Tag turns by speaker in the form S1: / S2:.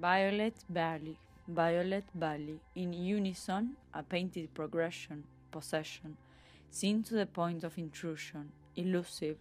S1: Violet barely, violet barely, in unison, a painted progression, possession, seen to the point of intrusion, elusive,